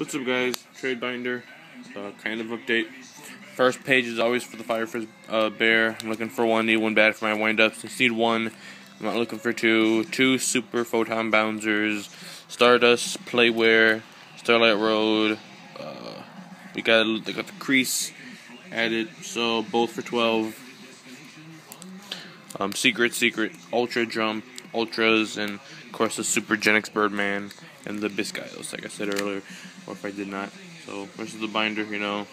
What's up, guys? Trade binder, uh, kind of update. First page is always for the Fire Fist uh, Bear. I'm looking for one, need one bad for my windups. Just need one. I'm not looking for two. Two Super Photon Bouncers, Stardust, Playware, Starlight Road. Uh, we got they got the crease added, so both for 12. Um, Secret, Secret, Ultra Jump, Ultras, and of course the Super Genex Birdman and the Biscayos, like I said earlier, or if I did not. So, this is the binder, you know.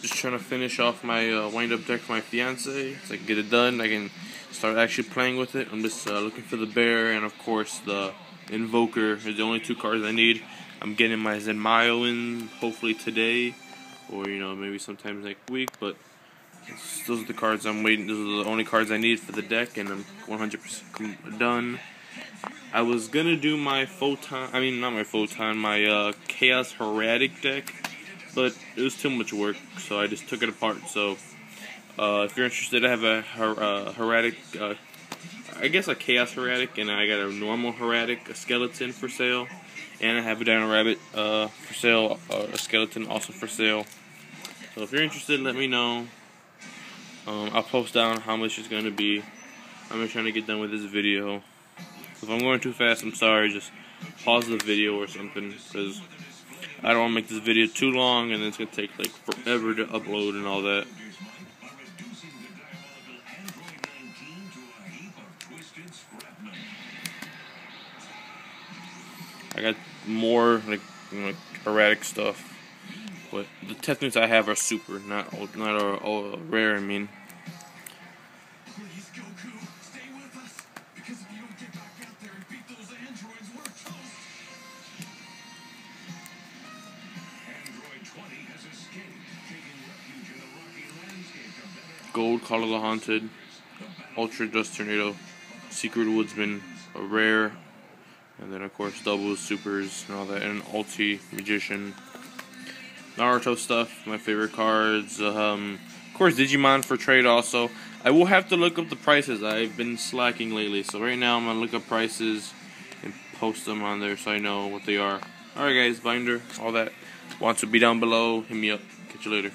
Just trying to finish off my uh, wind up deck for my fiance. So I can get it done. I can start actually playing with it. I'm just uh, looking for the bear and, of course, the Invoker is the only two cards I need. I'm getting my Zenmaioh in hopefully today, or you know maybe sometime next week. But those are the cards I'm waiting. Those are the only cards I need for the deck, and I'm 100% done. I was gonna do my photon. I mean, not my photon. My uh, chaos Heraldic deck, but it was too much work, so I just took it apart. So, uh, if you're interested, I have a her, uh, Heraldic. Uh, I guess a chaos Heraldic, and I got a normal Heraldic, a skeleton for sale, and I have a Dino Rabbit uh, for sale, uh, a skeleton also for sale. So if you're interested, let me know. Um, I'll post down how much it's going to be. I'm just trying to get done with this video. If I'm going too fast, I'm sorry. Just pause the video or something because I don't want to make this video too long and it's going to take like forever to upload and all that. I got more like, know, erratic stuff. But the techniques I have are super, not not are, are rare. I mean. Gold Call of the Haunted, Ultra Dust Tornado, Secret Woodsman, a rare, and then of course doubles, supers, and all that, and an ulti magician. Naruto stuff, my favorite cards. Um, of course, Digimon for trade also. I will have to look up the prices. I've been slacking lately, so right now I'm gonna look up prices and post them on there so I know what they are. Alright guys, binder, all that. Want to be down below, hit me up. Catch you later.